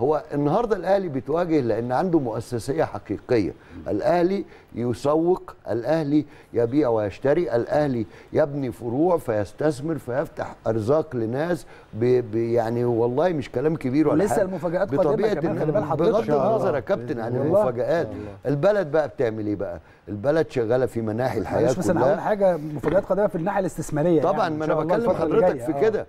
هو النهارده الاهلي بيتواجه لأن عنده مؤسسيه حقيقيه. الاهلي يسوق الاهلي يبيع ويشتري الاهلي يبني فروع فيستثمر فيفتح ارزاق لناس ب ب يعني والله مش كلام كبير ولا لسه المفاجآت قادمة بطبيعة خلي بال حضرتك. بغض النظر يا كابتن عن المفاجآت البلد بقى بتعمل إيه بقى؟ البلد شغالة في مناحي الحياة مش بس أنا هقول حاجة مفاجآت قادمة في الناحية الاستثمارية طبعا يعني ما أنا بكلم حضرتك في آه. كده.